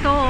store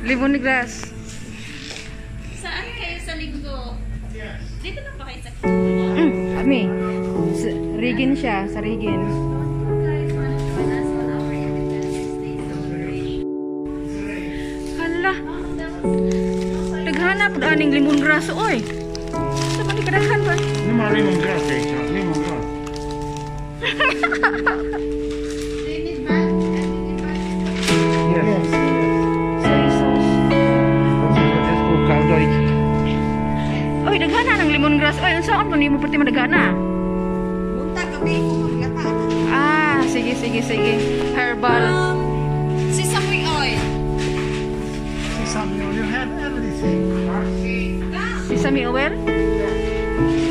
Libon ni Grass. Saan kayo sa linggo? Dito na ba kayo sa mm, Kami. Sa Regin siya, sa Regin. Hala. Naghanap na aning limon grass, oy. Sa ba ni kadahan ba? Ano mga limon grass eh? Limon grass. Yes. lemongrass oil oh, so ampun ibu perti mendegana muntah kami ah sigi sigi sigi herbal. Um, sesame oil. Sesame oil you have everything sesame oil? Yeah.